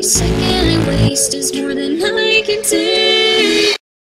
Every second I waste is more than I can take.